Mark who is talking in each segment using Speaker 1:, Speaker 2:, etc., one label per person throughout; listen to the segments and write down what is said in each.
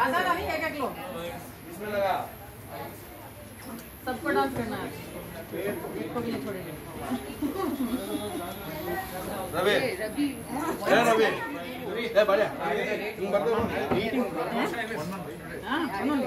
Speaker 1: आधा नहीं एक एक लो सबको डांस करना है छोड़ेंगे
Speaker 2: रवि रवि ए बढ़िया तुम कर दो
Speaker 1: हाँ सुनो ले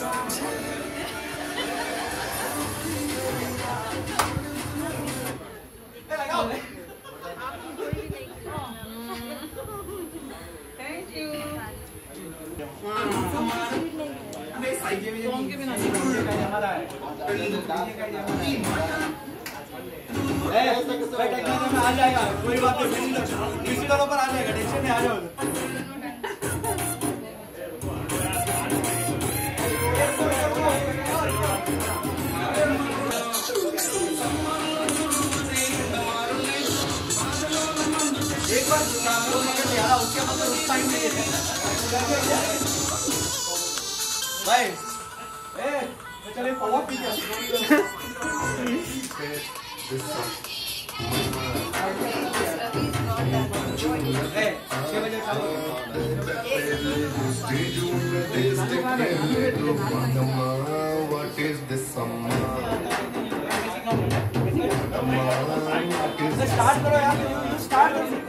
Speaker 1: Sometimes
Speaker 2: आ जाएगा कोई बात नहीं किसी तरह पर आ जाएगा टेंशन नहीं आ जाओ उसके बाद उस time नहीं है भाई ए चले पवा P
Speaker 3: Ravi is not that much.
Speaker 2: ए 6 बजे चालू
Speaker 4: What is this summer?
Speaker 2: Start करो यार स्टार्ट करो ए आई ओके स्टार्ट करो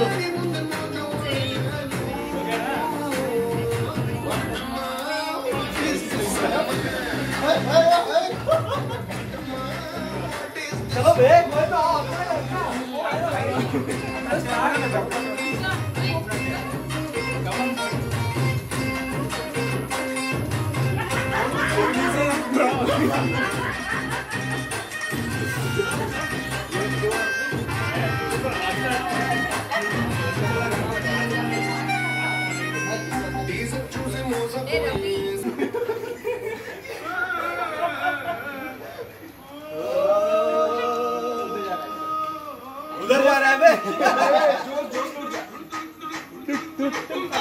Speaker 2: चलो बे कोई तो आओ
Speaker 4: These
Speaker 2: 뚝뚝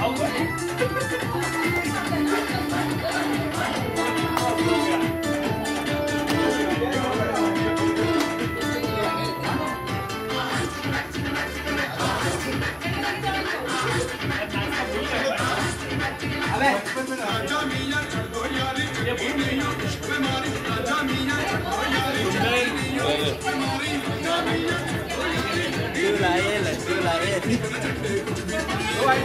Speaker 2: 아우 लड्डू लाए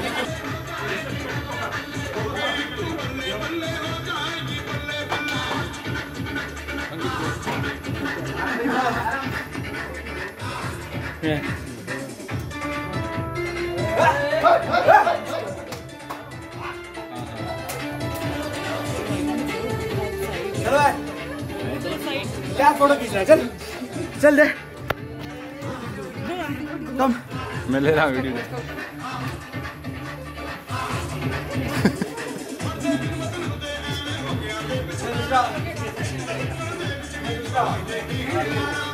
Speaker 2: चलो भाई क्या फोटो खींच रहा है चल चल दे कम
Speaker 5: मैं ले रहा हूँ वीडियो
Speaker 2: दूसरा